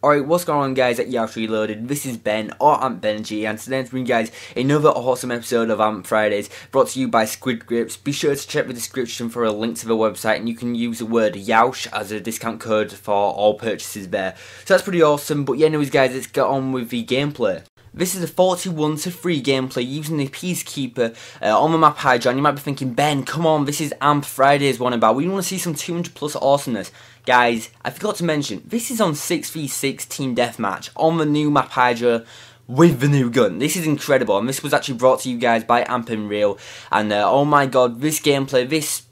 Alright, what's going on guys at Yeousch Reloaded? This is Ben, or Amp Benji, and today to bring you guys another awesome episode of Amp Fridays, brought to you by Squid Grips. Be sure to check the description for a link to the website, and you can use the word Yeousch as a discount code for all purchases there. So that's pretty awesome, but yeah, anyways guys, let's get on with the gameplay. This is a 41 to 3 gameplay using the Peacekeeper uh, on the map Hydro, and you might be thinking, Ben, come on, this is Amp Fridays one about. We want to see some 200 plus awesomeness. Guys, I forgot to mention, this is on 6v6 Team Deathmatch on the new map Hydro with the new gun. This is incredible, and this was actually brought to you guys by Amp and Real. And uh, oh my god, this gameplay, this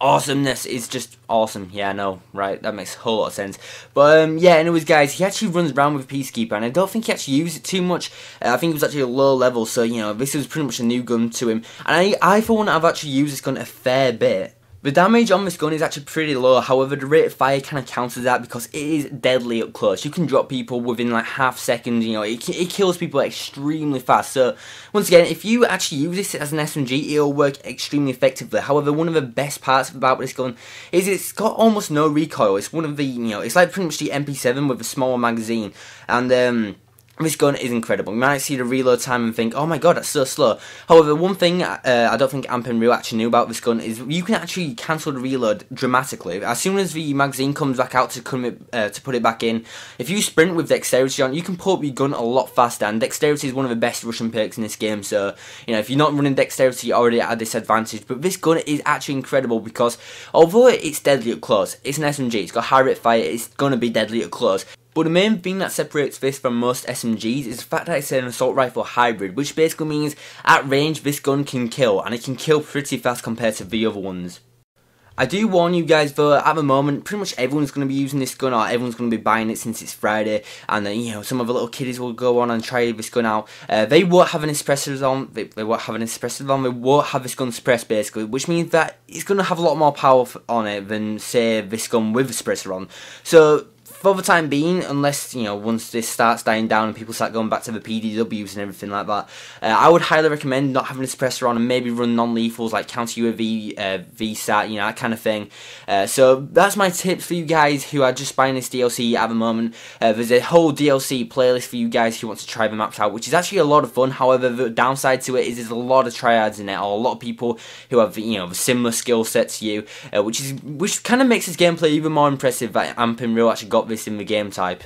awesomeness is just awesome. Yeah, I know, right? That makes a whole lot of sense. But um, yeah, anyways, guys, he actually runs around with Peacekeeper, and I don't think he actually used it too much. Uh, I think it was actually a low level, so you know, this was pretty much a new gun to him. And I, I for one, I've actually used this gun a fair bit. The damage on this gun is actually pretty low, however the rate of fire kind of counters that because it is deadly up close. You can drop people within like half second, you know, it, it kills people extremely fast. So, once again, if you actually use this as an SMG, it'll work extremely effectively. However, one of the best parts about this gun is it's got almost no recoil. It's one of the, you know, it's like pretty much the MP7 with a smaller magazine. And, um, this gun is incredible. You might see the reload time and think, oh my god, that's so slow. However, one thing uh, I don't think Amp and actually knew about this gun is you can actually cancel the reload dramatically. As soon as the magazine comes back out to come uh, to put it back in, if you sprint with dexterity on, you can pull up your gun a lot faster. And dexterity is one of the best Russian perks in this game. So, you know, if you're not running dexterity, you're already at a disadvantage. But this gun is actually incredible because although it's deadly up close, it's an SMG, it's got high rate fire, it's going to be deadly up close. But the main thing that separates this from most SMGs is the fact that it's an assault rifle hybrid, which basically means at range this gun can kill, and it can kill pretty fast compared to the other ones. I do warn you guys though, at the moment, pretty much everyone's going to be using this gun or everyone's going to be buying it since it's Friday and then, you know, some of the little kiddies will go on and try this gun out. Uh, they won't have an suppressor on, they, they, won't have an suppressor on, they won't have this gun suppressed basically, which means that it's going to have a lot more power on it than, say, this gun with a suppressor on. So, for the time being, unless you know once this starts dying down and people start going back to the PDWs and everything like that, uh, I would highly recommend not having a suppressor on and maybe run non-lethals like counter UAV, uh, VSAT, you know that kind of thing. Uh, so that's my tips for you guys who are just buying this DLC at the moment. Uh, there's a whole DLC playlist for you guys who want to try the maps out, which is actually a lot of fun. However, the downside to it is there's a lot of tryhards in it, or a lot of people who have you know similar skill sets to you, uh, which is which kind of makes this gameplay even more impressive that Amp Real actually got this in the game type.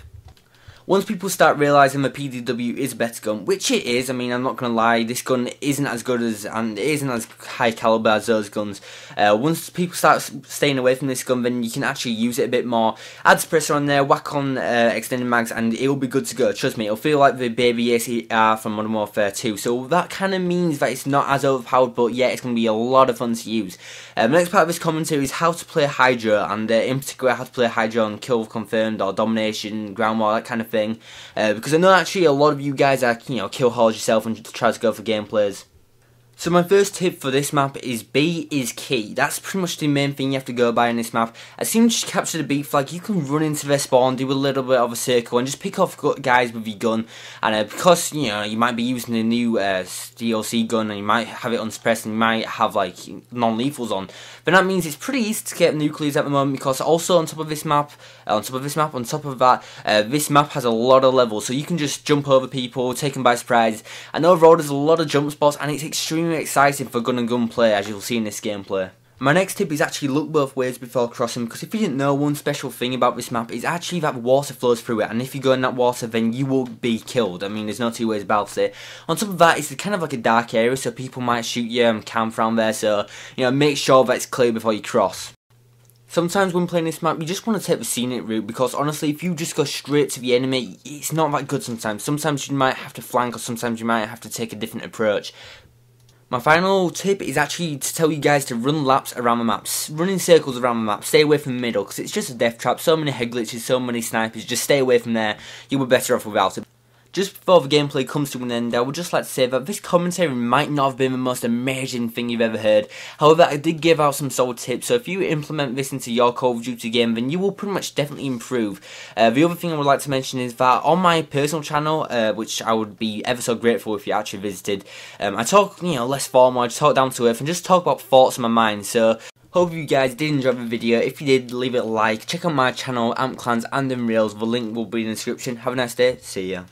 Once people start realising the PDW is a better gun, which it is, I mean, I'm not going to lie, this gun isn't as good as, and isn't as high caliber as those guns. Uh, once people start staying away from this gun, then you can actually use it a bit more. Add suppressor on there, whack on uh, extended mags, and it will be good to go. Trust me, it'll feel like the baby ACR from Modern Warfare 2. So that kind of means that it's not as overpowered, but yeah, it's going to be a lot of fun to use. Um, the next part of this commentary is how to play Hydro, and uh, in particular how to play Hydro on Kill Confirmed or Domination, Ground War, that kind of thing. Uh, because I know actually a lot of you guys are, you know, kill halls yourself and try to go for gameplays. So my first tip for this map is B is key. That's pretty much the main thing you have to go by in this map. As soon as you capture the B flag, you can run into their spawn, do a little bit of a circle, and just pick off guys with your gun. And uh, because, you know, you might be using a new uh, DLC gun, and you might have it unsuppressed, and you might have, like, non-lethals on, then that means it's pretty easy to get nuclears at the moment, because also on top of this map, uh, on top of this map, on top of that, uh, this map has a lot of levels, so you can just jump over people, take them by surprise, and overall there's a lot of jump spots, and it's extremely extremely exciting for gun and gun play as you'll see in this gameplay. My next tip is actually look both ways before crossing because if you didn't know one special thing about this map is actually that water flows through it and if you go in that water then you will be killed. I mean there's no two ways about it. On top of that it's kind of like a dark area so people might shoot you and camp around there so you know make sure that it's clear before you cross. Sometimes when playing this map, you just want to take the scenic route because honestly, if you just go straight to the enemy, it's not that good sometimes. Sometimes you might have to flank or sometimes you might have to take a different approach. My final tip is actually to tell you guys to run laps around the map, run in circles around the map, stay away from the middle because it's just a death trap, so many head glitches, so many snipers, just stay away from there, you'll be better off without it. Just before the gameplay comes to an end, I would just like to say that this commentary might not have been the most amazing thing you've ever heard. However, I did give out some solid tips, so if you implement this into your Call of Duty game, then you will pretty much definitely improve. Uh, the other thing I would like to mention is that on my personal channel, uh, which I would be ever so grateful if you actually visited, um, I talk, you know, less formal, I just talk down to earth and just talk about thoughts in my mind. So Hope you guys did enjoy the video. If you did, leave it a like. Check out my channel, Amp Clans and Rails. The link will be in the description. Have a nice day. See ya.